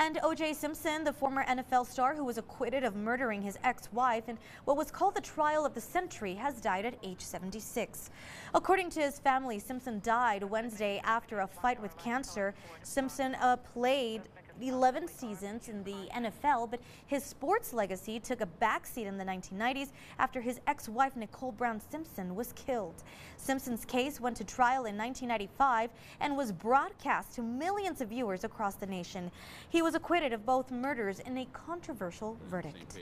And O.J. Simpson, the former NFL star who was acquitted of murdering his ex-wife in what was called the trial of the century, has died at age 76. According to his family, Simpson died Wednesday after a fight with cancer. Simpson uh, played 11 seasons in the NFL, but his sports legacy took a backseat in the 1990s after his ex-wife Nicole Brown Simpson was killed. Simpson's case went to trial in 1995 and was broadcast to millions of viewers across the nation. He was acquitted of both murders in a controversial verdict.